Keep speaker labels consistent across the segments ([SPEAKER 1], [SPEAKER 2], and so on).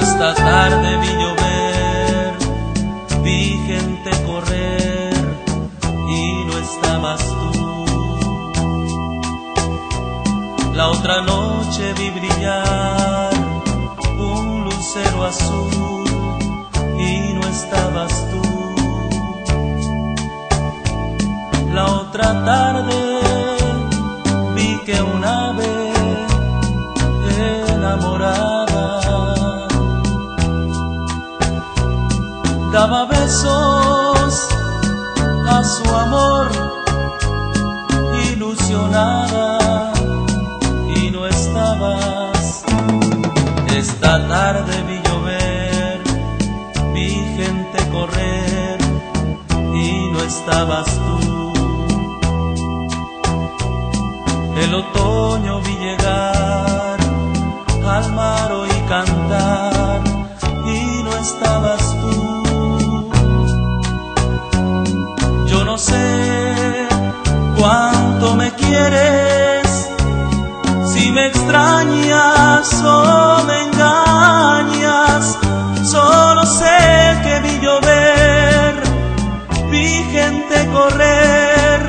[SPEAKER 1] Esta tarde vi llover, vi gente correr y no estabas tú. La otra noche vi brillar un lucero azul y no estabas tú. La otra tarde besos a su amor ilusionada y no estabas. Esta tarde vi llover, vi gente correr y no estabas tú. El otoño vi llegar al mar oí cantar y no estabas me quieres, si me extrañas o me engañas, solo sé que vi llover, vi gente correr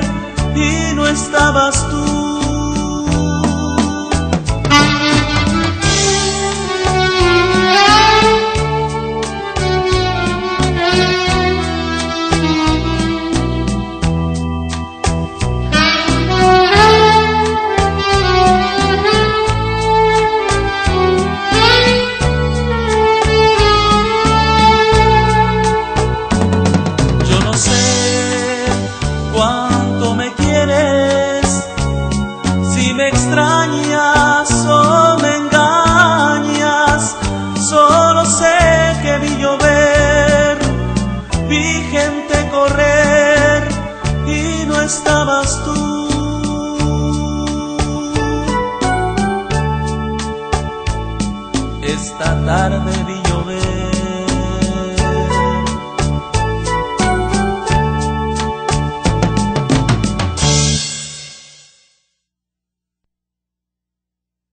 [SPEAKER 1] y no estabas tú. Estabas tú. Esta tarde